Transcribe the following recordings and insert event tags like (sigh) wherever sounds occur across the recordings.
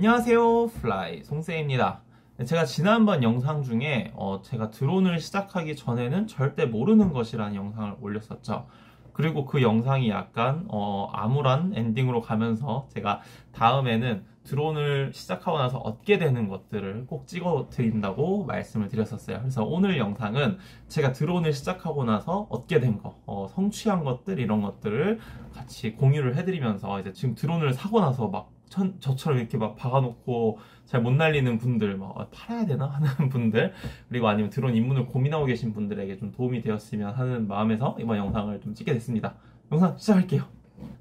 안녕하세요 Fly 송쌤입니다 제가 지난번 영상 중에 어, 제가 드론을 시작하기 전에는 절대 모르는 것이라는 영상을 올렸었죠 그리고 그 영상이 약간 어, 암울한 엔딩으로 가면서 제가 다음에는 드론을 시작하고 나서 얻게 되는 것들을 꼭 찍어 드린다고 말씀을 드렸었어요. 그래서 오늘 영상은 제가 드론을 시작하고 나서 얻게 된 거, 어, 성취한 것들 이런 것들을 같이 공유를 해드리면서 이제 지금 드론을 사고 나서 막 천, 저처럼 이렇게 막 박아놓고 잘 못 날리는 분들, 막 아, 팔아야 되나 (laughs) 하는 분들, 그리고 아니면 드론 입문을 고민하고 계신 분들에게 좀 도움이 되었으면 하는 마음에서 이번 영상을 좀 찍게 됐습니다. 영상 시작할게요.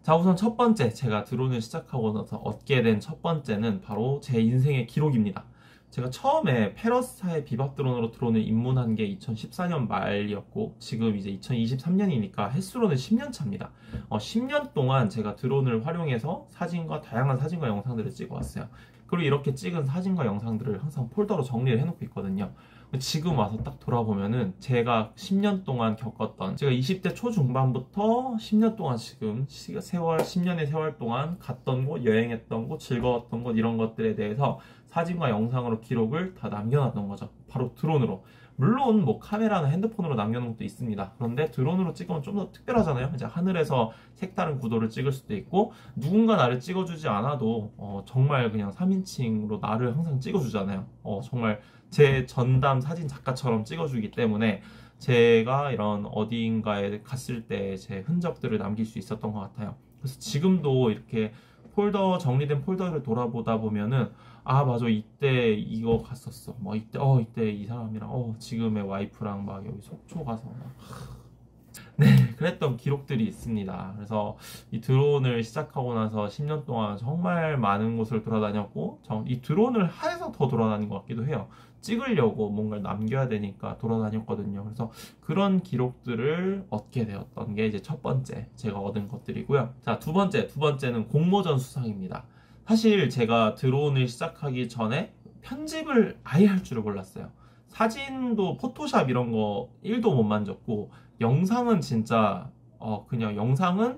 자, 우선 첫 번째, 제가 드론을 시작하고 나서 얻게 된 첫 번째는 바로 제 인생의 기록입니다. 제가 처음에 페러스타의 비밥 드론으로 드론을 입문한 게 2014년 말이었고 지금 이제 2023년이니까 횟수로는 10년 차입니다. 어, 10년 동안 제가 드론을 활용해서 사진과 다양한 사진과 영상들을 찍어왔어요. 그리고 이렇게 찍은 사진과 영상들을 항상 폴더로 정리를 해놓고 있거든요. 지금 와서 딱 돌아보면은 제가 10년 동안 겪었던 제가 20대 초중반부터 10년 동안 지금 세월 10년의 세월 동안 갔던 곳 여행했던 곳 즐거웠던 곳 이런 것들에 대해서 사진과 영상으로 기록을 다 남겨놨던 거죠. 바로 드론으로 물론 뭐 카메라나 핸드폰으로 남겨놓은 것도 있습니다. 그런데 드론으로 찍으면 좀 더 특별하잖아요. 이제 하늘에서 색다른 구도를 찍을 수도 있고 누군가 나를 찍어주지 않아도 어, 정말 그냥 3인칭으로 나를 항상 찍어주잖아요. 어, 정말 제 전담 사진 작가처럼 찍어주기 때문에 제가 이런 어디인가에 갔을 때 제 흔적들을 남길 수 있었던 것 같아요. 그래서 지금도 이렇게 폴더 정리된 폴더를 돌아보다 보면은 아 맞아 이때 이거 갔었어 뭐 이때 어 이때 이 사람이랑 어 지금의 와이프랑 막 여기 속초 가서 막 네, 그랬던 기록들이 있습니다. 그래서 이 드론을 시작하고 나서 10년 동안 정말 많은 곳을 돌아다녔고, 이 드론을 해서 더 돌아다닌 것 같기도 해요. 찍으려고 뭔가를 남겨야 되니까 돌아다녔거든요. 그래서 그런 기록들을 얻게 되었던 게 이제 첫 번째 제가 얻은 것들이고요. 자, 두 번째, 두 번째는 공모전 수상입니다. 사실 제가 드론을 시작하기 전에 편집을 아예 할 줄을 몰랐어요. 사진도 포토샵 이런 거 1도 못 만졌고 영상은 진짜 어 그냥 영상은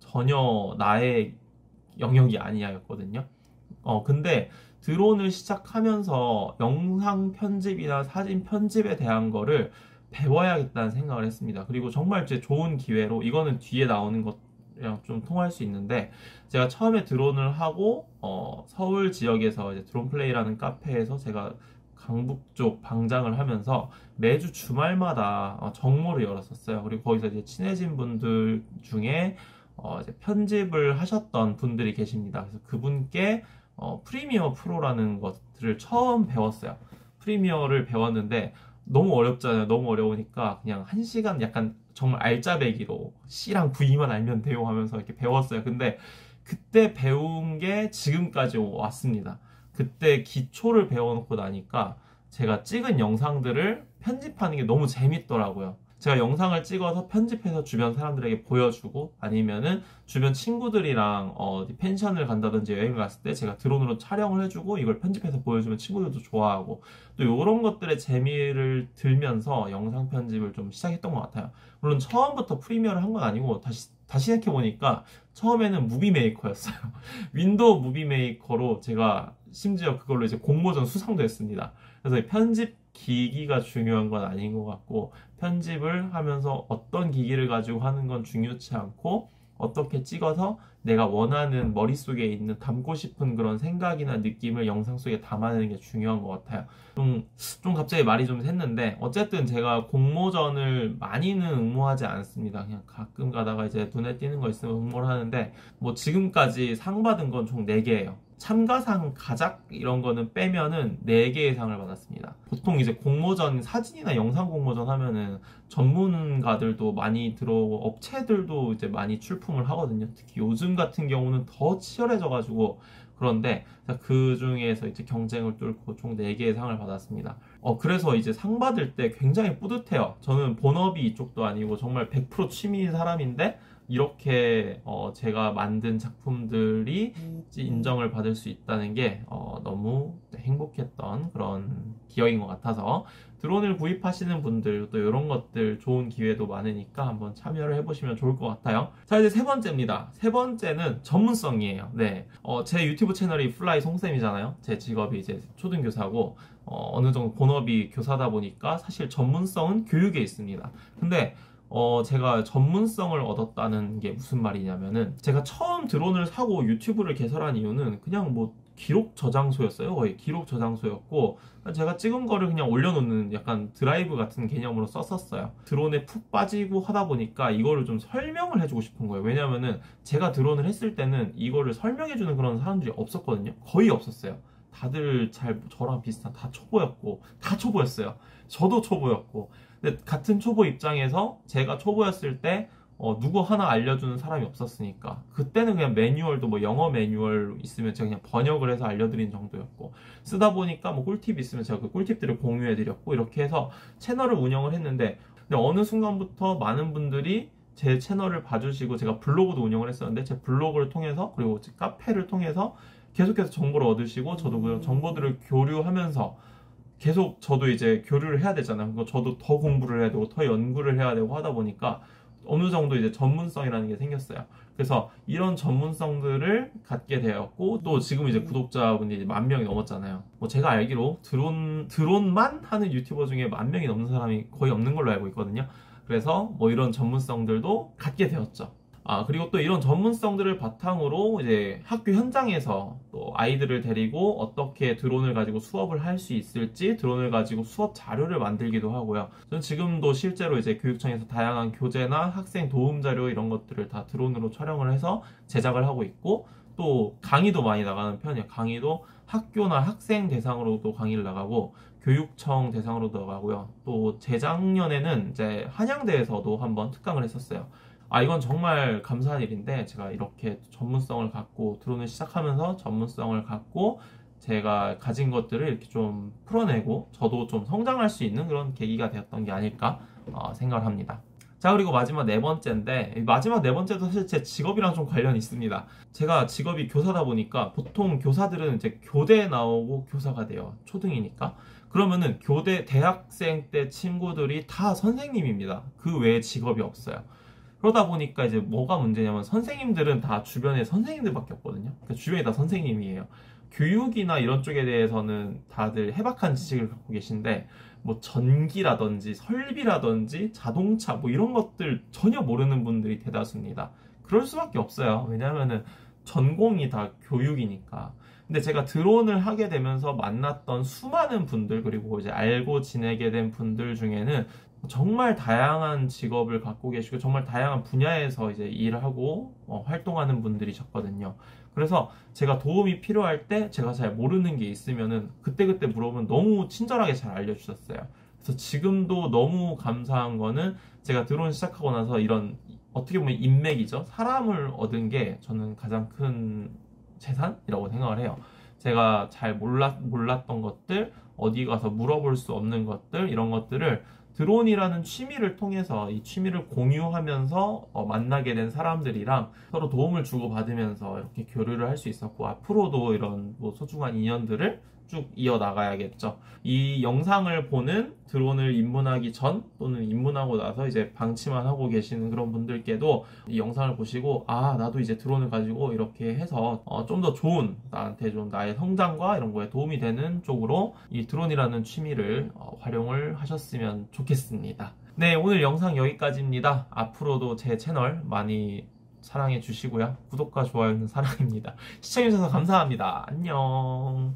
전혀 나의 영역이 아니야였거든요. 어 근데 드론을 시작하면서 영상 편집이나 사진 편집에 대한 거를 배워야겠다는 생각을 했습니다. 그리고 정말 제 좋은 기회로 이거는 뒤에 나오는 것이랑 좀 통할 수 있는데 제가 처음에 드론을 하고 어 서울 지역에서 이제 드론 플레이라는 카페에서 제가 강북 쪽 방장을 하면서 매주 주말마다 어, 정모를 열었었어요. 그리고 거기서 이제 친해진 분들 중에 어 편집을 하셨던 분들이 계십니다. 그래서 그분께 어 프리미어 프로라는 것들을 처음 배웠어요. 프리미어를 배웠는데 너무 어렵잖아요. 너무 어려우니까 그냥 한 시간 약간 정말 알짜배기로 C랑 V만 알면 돼요 하면서 이렇게 배웠어요. 근데 그때 배운 게 지금까지 왔습니다. 그때 기초를 배워놓고 나니까 제가 찍은 영상들을 편집하는 게 너무 재밌더라고요. 제가 영상을 찍어서 편집해서 주변 사람들에게 보여주고 아니면은 주변 친구들이랑 어, 펜션을 간다든지 여행을 갔을 때 제가 드론으로 촬영을 해주고 이걸 편집해서 보여주면 친구들도 좋아하고 또 이런 것들의 재미를 들면서 영상 편집을 좀 시작했던 것 같아요. 물론 처음부터 Premiere를 한 건 아니고 다시 다시 생각해 보니까 처음에는 Movie Maker였어요. (laughs) Windows Movie Maker로 제가 심지어 그걸로 이제 공모전 수상도 했습니다. 그래서 편집 기기가 중요한 건 아닌 것 같고 편집을 하면서 어떤 기기를 가지고 하는 건 중요치 않고 어떻게 찍어서 내가 원하는 머릿속에 있는 담고 싶은 그런 생각이나 느낌을 영상 속에 담아내는 게 중요한 것 같아요. 좀, 좀 갑자기 말이 좀 샜는데, 어쨌든 제가 공모전을 많이는 응모하지 않습니다. 그냥 가끔 가다가 이제 눈에 띄는 거 있으면 응모를 하는데, 뭐 지금까지 상 받은 건 총 4개예요. 참가상 가작 이런 거는 빼면은 4개의 상을 받았습니다. 보통 이제 공모전 사진이나 영상 공모전 하면은 전문가들도 많이 들어오고 업체들도 이제 많이 출품을 하거든요. 특히 요즘 같은 경우는 더 치열해져 가지고 그런데 그 중에서 이제 경쟁을 뚫고 총 4개의 상을 받았습니다. 어, 그래서 이제 상 받을 때 굉장히 뿌듯해요. 저는 본업이 이쪽도 아니고 정말 100% 취미인 사람인데 이렇게 어, 제가 만든 작품들이 인정을 받을 수 있다는 게 어, 너무 행복했던 그런 기억인 것 같아서 드론을 구입하시는 분들 또 이런 것들 좋은 기회도 많으니까 한번 참여를 해보시면 좋을 것 같아요. 자 이제 세 번째입니다. 세 번째는 전문성이에요. 네, 어, 제 유튜브 채널이 Fly 송쌤이잖아요. 제 직업이 이제 초등교사고 어느 정도 본업이 교사다 보니까 사실 전문성은 교육에 있습니다. 근데 어, 제가 전문성을 얻었다는 게 무슨 말이냐면은 제가 처음 드론을 사고 유튜브를 개설한 이유는 그냥 뭐 기록 저장소였어요. 거의 기록 저장소였고 제가 찍은 거를 그냥 올려놓는 약간 드라이브 같은 개념으로 썼었어요. 드론에 푹 빠지고 하다 보니까 이거를 좀 설명을 해주고 싶은 거예요. 왜냐면은 제가 드론을 했을 때는 이거를 설명해주는 그런 사람들이 없었거든요. 거의 없었어요. 다들 잘 저랑 비슷한 다 초보였고 다 초보였어요. 저도 초보였고 근데 같은 초보 입장에서 제가 초보였을 때 어, 누구 하나 알려주는 사람이 없었으니까. 그때는 그냥 매뉴얼도 뭐 영어 매뉴얼 있으면 제가 그냥 번역을 해서 알려드린 정도였고 쓰다 보니까 뭐 꿀팁 있으면 제가 그 꿀팁들을 공유해드렸고 이렇게 해서 채널을 운영을 했는데 근데 어느 순간부터 많은 분들이 제 채널을 봐주시고 제가 블로그도 운영을 했었는데 제 블로그를 통해서 그리고 카페를 통해서 계속해서 정보를 얻으시고 저도 그 정보들을 교류하면서 계속 저도 이제 교류를 해야 되잖아요. 그거 저도 더 공부를 해야 되고 더 연구를 해야 되고 하다 보니까 어느 정도 이제 전문성이라는 게 생겼어요. 그래서 이런 전문성들을 갖게 되었고 또 지금 이제 구독자분이 만 명이 넘었잖아요. 뭐 제가 알기로 드론 드론만 하는 유튜버 중에 만 명이 넘는 사람이 거의 없는 걸로 알고 있거든요. 그래서 뭐 이런 전문성들도 갖게 되었죠. 아, 그리고 또 이런 전문성들을 바탕으로 이제 학교 현장에서 또 아이들을 데리고 어떻게 드론을 가지고 수업을 할 수 있을지 드론을 가지고 수업 자료를 만들기도 하고요. 저는 지금도 실제로 이제 교육청에서 다양한 교재나 학생 도움 자료 이런 것들을 다 드론으로 촬영을 해서 제작을 하고 있고 또 강의도 많이 나가는 편이에요. 강의도 학교나 학생 대상으로도 강의를 나가고 교육청 대상으로도 나가고요. 또 재작년에는 이제 한양대에서도 한번 특강을 했었어요. 아 이건 정말 감사한 일인데 제가 이렇게 전문성을 갖고 드론을 시작하면서 전문성을 갖고 제가 가진 것들을 이렇게 좀 풀어내고 저도 좀 성장할 수 있는 그런 계기가 되었던 게 아닐까 어, 생각을 합니다. 자 그리고 마지막 네 번째인데 마지막 네 번째도 사실 제 직업이랑 좀 관련이 있습니다. 제가 직업이 교사다 보니까 보통 교사들은 이제 교대에 나오고 교사가 돼요. 초등이니까. 그러면은 교대 대학생 때 친구들이 다 선생님입니다. 그 외에 직업이 없어요. 그러다 보니까 이제 뭐가 문제냐면 선생님들은 다 주변에 선생님들밖에 없거든요. 그러니까 주변이 다 선생님이에요. 교육이나 이런 쪽에 대해서는 다들 해박한 지식을 갖고 계신데 뭐 전기라든지 설비라든지 자동차 뭐 이런 것들 전혀 모르는 분들이 대다수입니다. 그럴 수밖에 없어요. 왜냐하면은 전공이 다 교육이니까. 근데 제가 드론을 하게 되면서 만났던 수많은 분들 그리고 이제 알고 지내게 된 분들 중에는 정말 다양한 직업을 갖고 계시고 정말 다양한 분야에서 이제 일하고 어, 활동하는 분들이셨거든요. 그래서 제가 도움이 필요할 때 제가 잘 모르는 게 있으면은 그때그때 물어보면 너무 친절하게 잘 알려주셨어요. 그래서 지금도 너무 감사한 거는 제가 드론 시작하고 나서 이런 어떻게 보면 인맥이죠. 사람을 얻은 게 저는 가장 큰 재산이라고 생각을 해요. 제가 잘 몰랐, 몰랐던 것들, 어디 가서 물어볼 수 없는 것들, 이런 것들을 드론이라는 취미를 통해서 이 취미를 공유하면서 어, 만나게 된 사람들이랑 서로 도움을 주고받으면서 이렇게 교류를 할 수 있었고 앞으로도 이런 뭐 소중한 인연들을 쭉 이어나가야겠죠. 이 영상을 보는 드론을 입문하기 전 또는 입문하고 나서 이제 방치만 하고 계시는 그런 분들께도 이 영상을 보시고 아 나도 이제 드론을 가지고 이렇게 해서 어, 좀 더 좋은 나한테 좀 나의 성장과 이런 거에 도움이 되는 쪽으로 이 드론이라는 취미를 어, 활용을 하셨으면 좋겠습니다. 네 오늘 영상 여기까지입니다. 앞으로도 제 채널 많이 사랑해 주시고요. 구독과 좋아요는 사랑입니다. 시청해주셔서 감사합니다. 안녕.